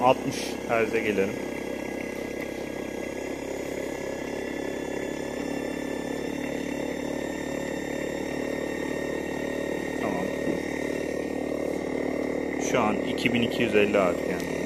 60 Hz'e gelelim. Tamam. Şu an 2250 RPM.